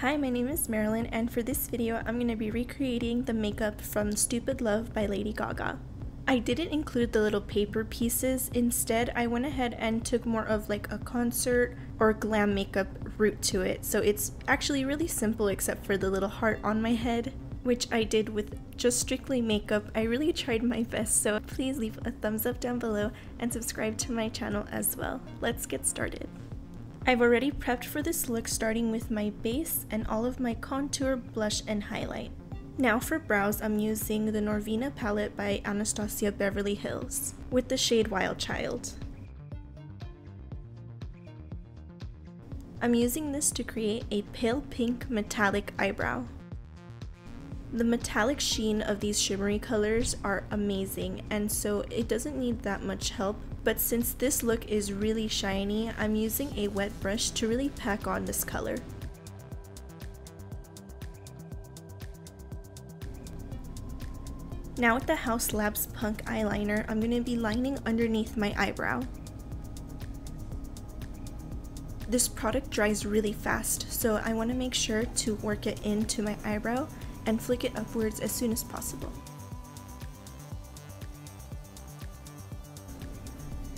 Hi, my name is Marilyn and for this video I'm going to be recreating the makeup from Stupid Love by Lady Gaga. I didn't include the little paper pieces, instead I went ahead and took more of like a concert or glam makeup route to it, so it's actually really simple except for the little heart on my head, which I did with just strictly makeup. I really tried my best, so please leave a thumbs up down below and subscribe to my channel as well. Let's get started. I've already prepped for this look starting with my base and all of my contour, blush, and highlight. Now for brows, I'm using the Norvina palette by Anastasia Beverly Hills with the shade Wild Child. I'm using this to create a pale pink metallic eyebrow. The metallic sheen of these shimmery colors are amazing and so it doesn't need that much help but since this look is really shiny, I'm using a wet brush to really pack on this color. Now with the Haus Labs Punk eyeliner, I'm going to be lining underneath my eyebrow. This product dries really fast, so I want to make sure to work it into my eyebrow and flick it upwards as soon as possible.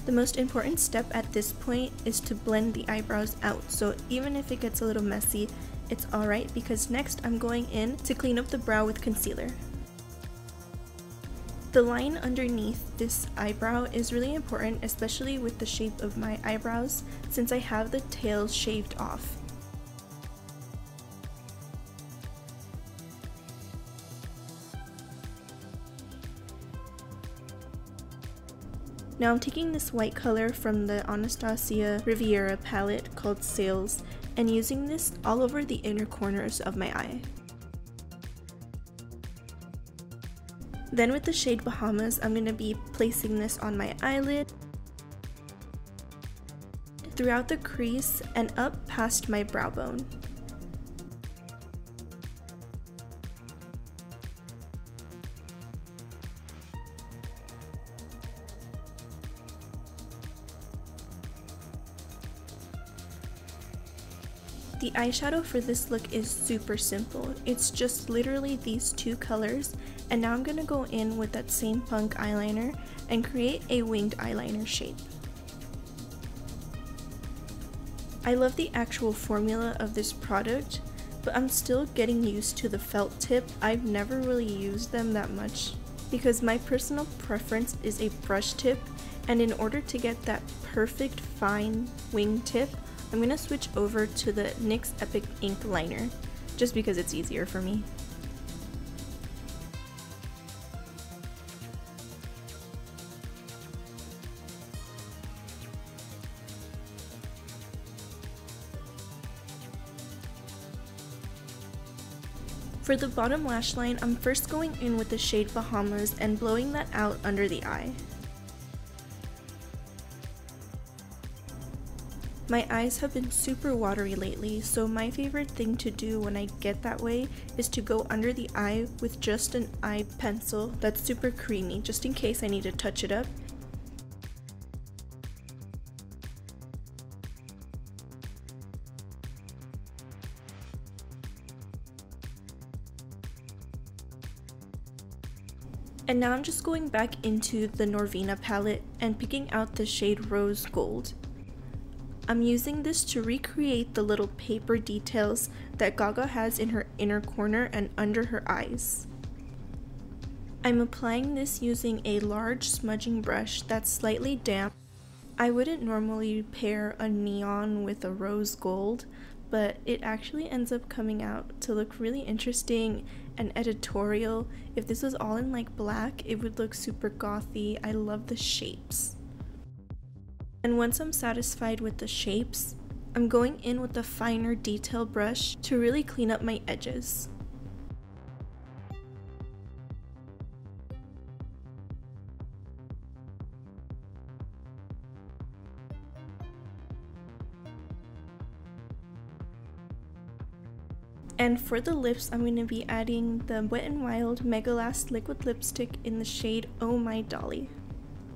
The most important step at this point is to blend the eyebrows out, so even if it gets a little messy, it's alright because next I'm going in to clean up the brow with concealer. The line underneath this eyebrow is really important, especially with the shape of my eyebrows, since I have the tails shaved off. Now I'm taking this white color from the Anastasia Riviera palette called Sails and using this all over the inner corners of my eye. Then with the shade Bahamas, I'm going to be placing this on my eyelid, throughout the crease, and up past my brow bone. The eyeshadow for this look is super simple. It's just literally these two colors and now I'm going to go in with that same punk eyeliner and create a winged eyeliner shape. I love the actual formula of this product, but I'm still getting used to the felt tip. I've never really used them that much because my personal preference is a brush tip and in order to get that perfect fine wing tip, I'm going to switch over to the NYX Epic Ink Liner, just because it's easier for me. For the bottom lash line, I'm first going in with the shade Bahamas and blowing that out under the eye. My eyes have been super watery lately, so my favorite thing to do when I get that way is to go under the eye with just an eye pencil that's super creamy, just in case I need to touch it up. And now I'm just going back into the Norvina palette and picking out the shade Rose Gold. I'm using this to recreate the little paper details that Gaga has in her inner corner and under her eyes. I'm applying this using a large smudging brush that's slightly damp. I wouldn't normally pair a neon with a rose gold, but it actually ends up coming out to look really interesting and editorial. If this was all in like black, it would look super gothy. I love the shapes. And once I'm satisfied with the shapes, I'm going in with a finer detail brush to really clean up my edges. And for the lips, I'm going to be adding the Wet n Wild Mega Last Liquid Lipstick in the shade Oh My Dolly.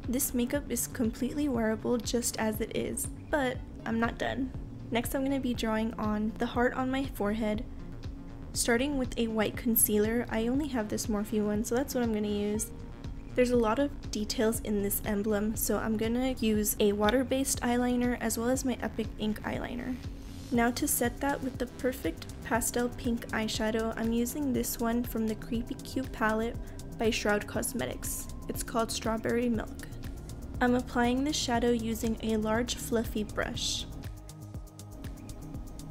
This makeup is completely wearable just as it is, but I'm not done. Next I'm going to be drawing on the heart on my forehead, Starting with a white concealer, I only have this Morphe one, so that's what I'm going to use. There's a lot of details in this emblem, so I'm going to use a water-based eyeliner as well as my Epic Ink eyeliner. Now to set that with the perfect pastel pink eyeshadow, I'm using this one from the Creepy Cute palette by Shroud Cosmetics. It's called Strawberry Milk. I'm applying the shadow using a large fluffy brush.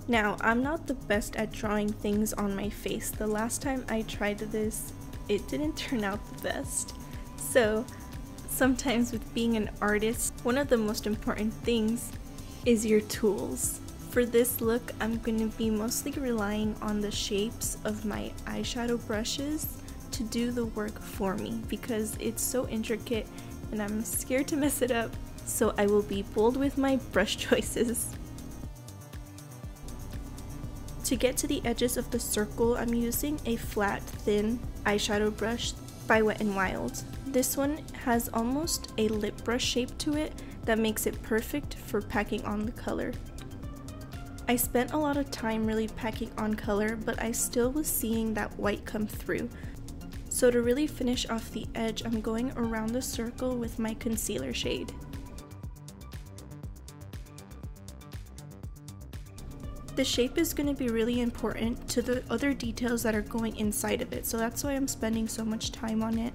Now, I'm not the best at drawing things on my face. The last time I tried this, it didn't turn out the best. So, sometimes with being an artist, one of the most important things is your tools. For this look, I'm going to be mostly relying on the shapes of my eyeshadow brushes to do the work for me because it's so intricate and I'm scared to mess it up, so I will be bold with my brush choices. To get to the edges of the circle, I'm using a flat, thin eyeshadow brush by Wet n Wild. This one has almost a lip brush shape to it that makes it perfect for packing on the color. I spent a lot of time really packing on color, but I still was seeing that white come through. So to really finish off the edge, I'm going around the circle with my concealer shade. The shape is going to be really important to the other details that are going inside of it, so that's why I'm spending so much time on it.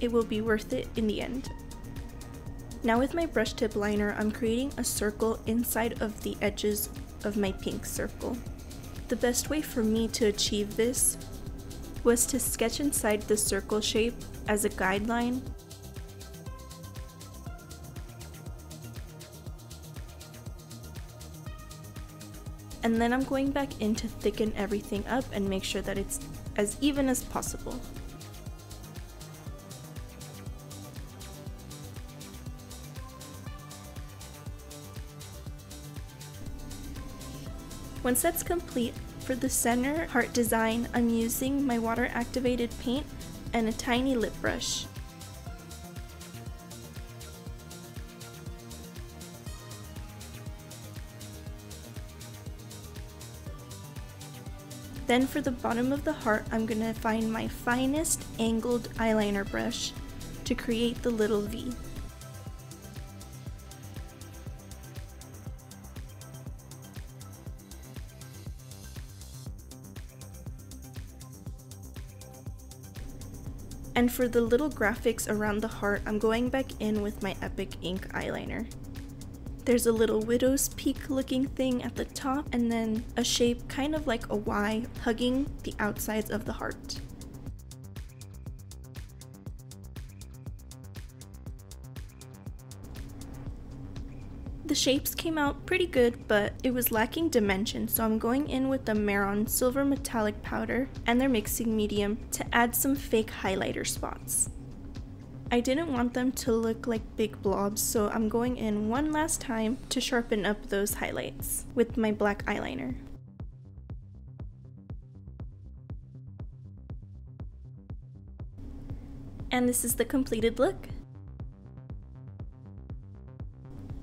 It will be worth it in the end. Now with my brush tip liner, I'm creating a circle inside of the edges of my pink circle. The best way for me to achieve this was to sketch inside the circle shape as a guideline and then I'm going back in to thicken everything up and make sure that it's as even as possible. Once that's complete, for the center heart design, I'm using my water activated paint and a tiny lip brush. Then for the bottom of the heart, I'm going to find my finest angled eyeliner brush to create the little V. And for the little graphics around the heart, I'm going back in with my Epic Ink eyeliner. There's a little widow's peak looking thing at the top and then a shape kind of like a Y hugging the outsides of the heart. Shapes came out pretty good, but it was lacking dimension, so I'm going in with the Mehron Silver Metallic Powder and their mixing medium to add some fake highlighter spots. I didn't want them to look like big blobs, so I'm going in one last time to sharpen up those highlights with my black eyeliner. And this is the completed look.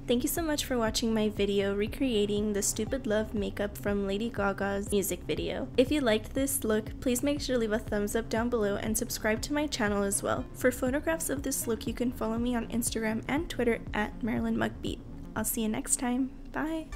Thank you so much for watching my video recreating the Stupid Love makeup from Lady Gaga's music video. If you liked this look, please make sure to leave a thumbs up down below and subscribe to my channel as well. For photographs of this look, you can follow me on Instagram and Twitter at Marilyn Mugbeat. I'll see you next time. Bye!